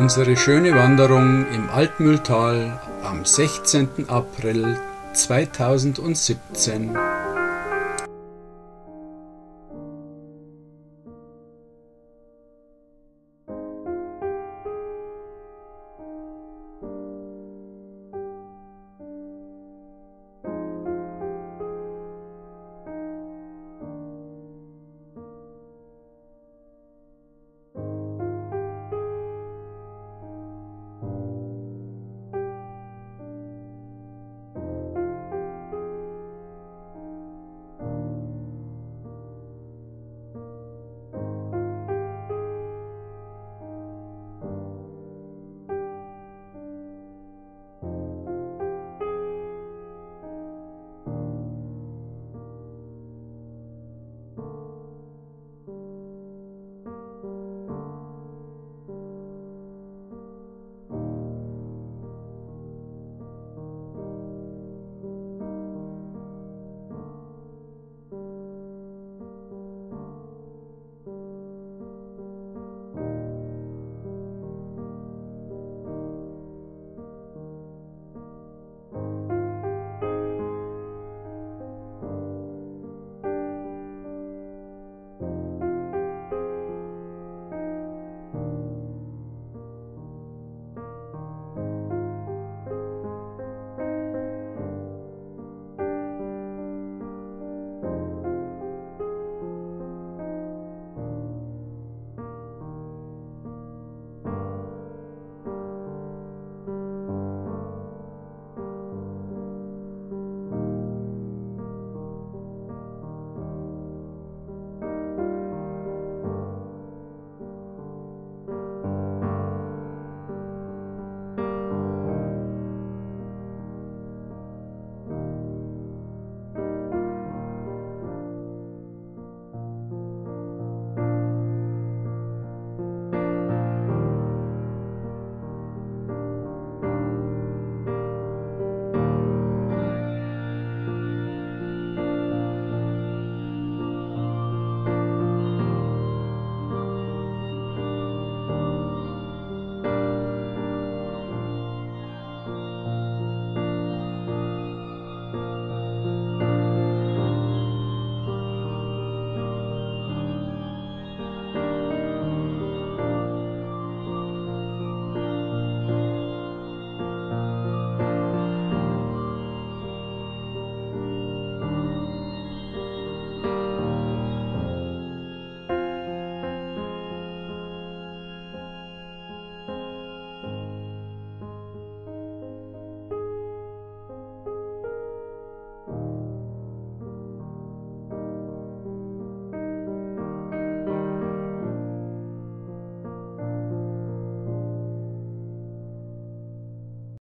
Unsere schöne Wanderung im Altmühltal am 16. April 2017.